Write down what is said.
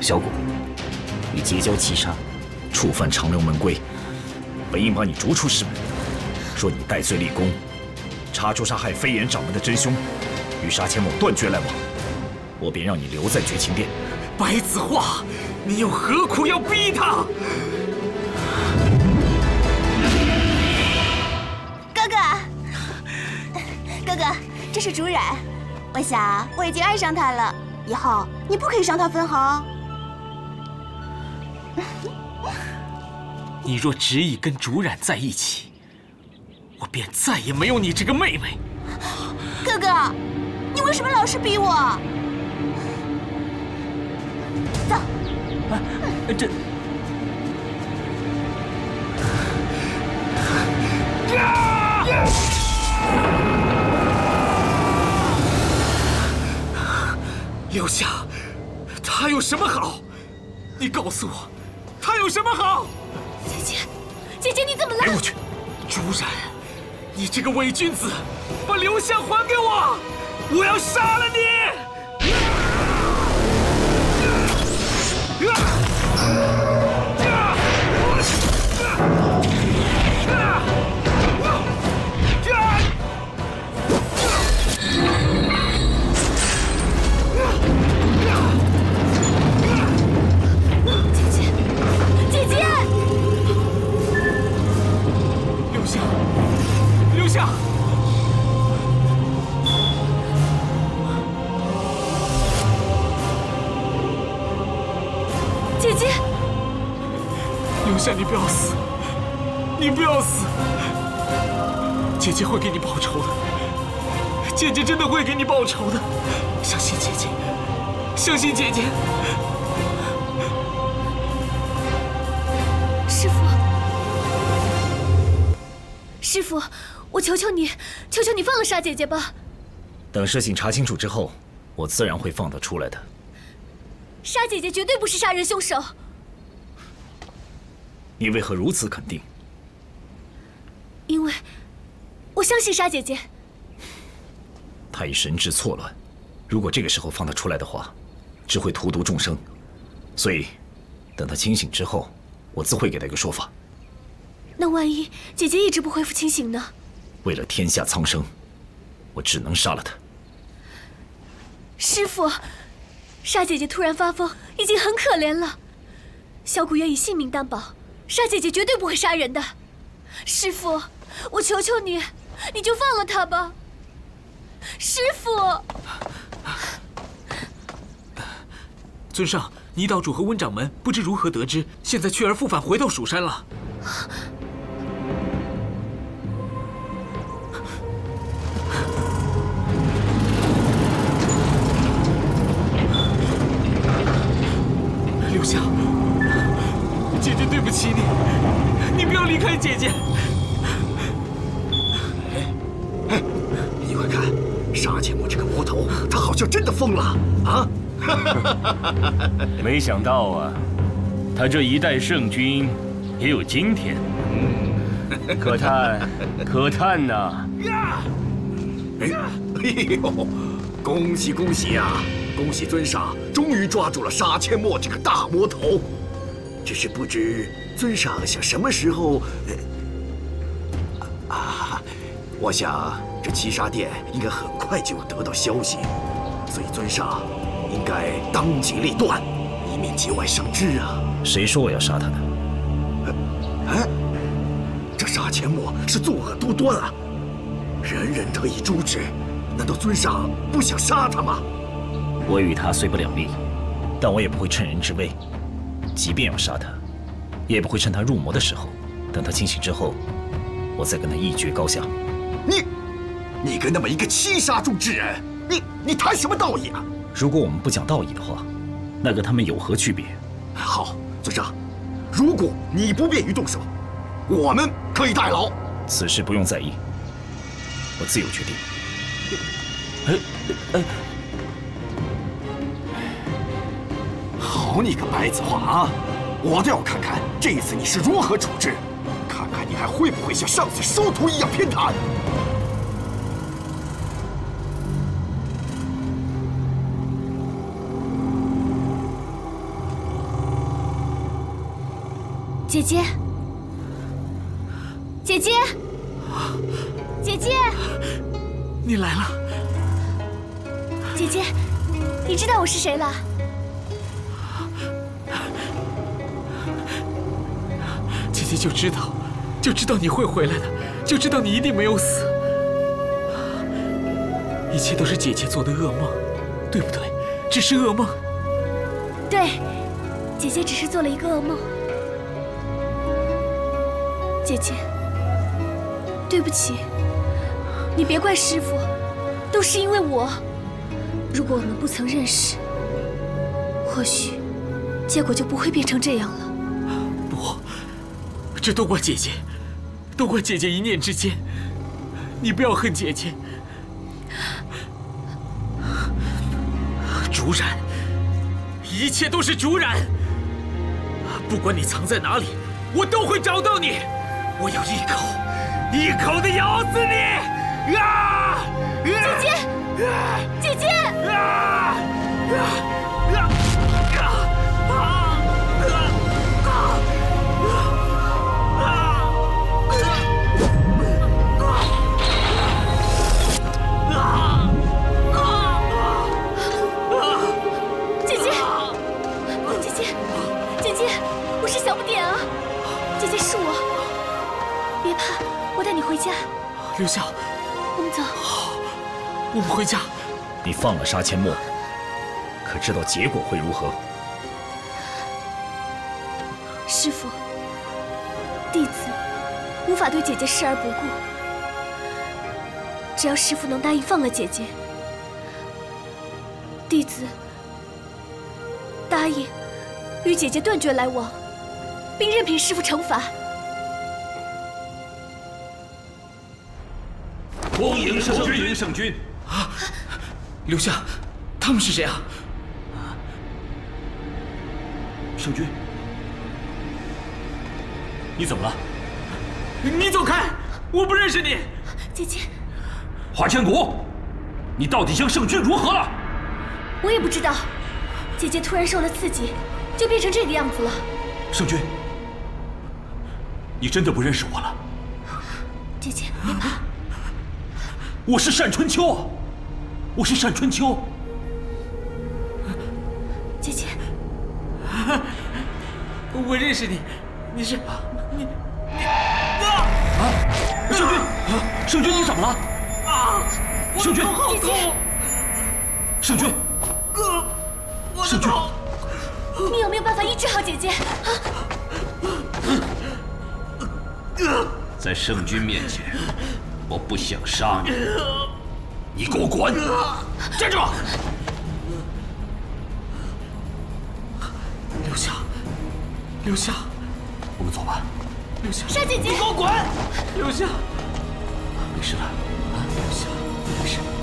小骨，你结交七杀，触犯长留门规，本应把你逐出师门。说你戴罪立功，查出杀害飞檐掌门的真凶，与杀阡陌断绝来往，我便让你留在绝情殿。白子画，你又何苦要逼他？哥哥，哥哥，这是竹染，我想我已经爱上他了，以后你不可以伤他分毫。你若执意跟竹染在一起，我便再也没有你这个妹妹。哥哥，你为什么老是逼我？走。啊，这。留下，他有什么好？你告诉我，他有什么好？姐姐，姐姐你怎么了？别过去！朱然，你这个伪君子，把刘向还给我！我要杀了你！你不要死！你不要死！姐姐会给你报仇的。姐姐真的会给你报仇的，相信姐姐，相信姐姐。师傅，师傅，我求求你，求求你放了沙姐姐吧。等事情查清楚之后，我自然会放她出来的。沙姐姐绝对不是杀人凶手。你为何如此肯定？因为我相信沙姐姐。她已神志错乱，如果这个时候放她出来的话，只会荼毒众生。所以，等她清醒之后，我自会给她一个说法。那万一姐姐一直不恢复清醒呢？为了天下苍生，我只能杀了她。师傅，沙姐姐突然发疯，已经很可怜了。小骨愿以性命担保。沙姐姐绝对不会杀人的，师傅，我求求你，你就放了他吧。师傅，尊上，倪道主和温掌门不知如何得知，现在去而复返，回到蜀山了。离开姐姐！哎，你快看，沙阡陌这个魔头，他好像真的疯了啊！没想到啊，他这一代圣君也有今天，可叹可叹呐！哎，哎呦，恭喜恭喜啊！恭喜尊上终于抓住了杀阡陌这个大魔头，只是不知。尊上想什么时候？啊，我想这七杀殿应该很快就得到消息，所以尊上应该当机立断，以免节外生枝啊！谁说我要杀他的？哎，这杀阡陌是作恶多端啊，人人得以诛之，难道尊上不想杀他吗？我与他虽不两立，但我也不会趁人之危，即便要杀他。也不会趁他入魔的时候，等他清醒之后，我再跟他一决高下。你，你跟那么一个七杀中之人，你你谈什么道义啊？如果我们不讲道义的话，那跟他们有何区别？好，尊上，如果你不便于动手，我们可以代劳。此事不用在意，我自有决定。哎哎，好你个白子画啊！我倒要看看这一次你是如何处置。看看你还会不会像上次收徒一样偏袒。姐姐。姐姐。姐姐。你来了。姐姐你知道我是谁了？姐姐就知道，就知道你会回来的，就知道你一定没有死。一切都是姐姐做的噩梦，对不对？只是噩梦。对，姐姐只是做了一个噩梦。姐姐，对不起，你别怪师傅，都是因为我。如果我们不曾认识，或许结果就不会变成这样了。不，这都怪姐姐，都怪姐姐一念之间。你不要恨姐姐。竹染，一切都是竹染。不管你藏在哪里，我都会找到你。我要一口，一口的咬死你！啊！姐姐，姐姐！啊！留下，我们走。好我们回家。你放了杀阡陌，可知道结果会如何？师傅，弟子无法对姐姐视而不顾。只要师傅能答应放了姐姐，弟子答应与姐姐断绝来往，并任凭师傅惩罚。恭迎圣君，圣君。啊留下，他们是谁啊？圣君，你怎么了？你走开！我不认识你。姐姐，华千骨，你到底将圣君如何了？我也不知道，姐姐突然受了刺激，就变成这个样子了。圣君，你真的不认识我了？姐姐，别怕。我是单春秋，我是单春秋。姐姐，我认识你，你是你你啊！圣君，圣君你怎么了？啊！圣君，姐姐，圣君，圣君，你有没有办法医治好姐姐？啊！在圣君面前，我不想杀你，你给我滚！站住！留下，留下，我们走吧。留下！沙姐姐，你给我滚！留下！没事了，啊留下！没事。